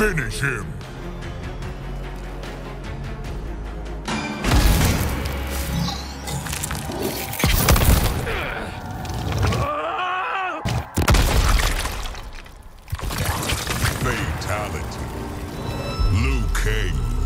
Finish him! Fatality. Liu Kang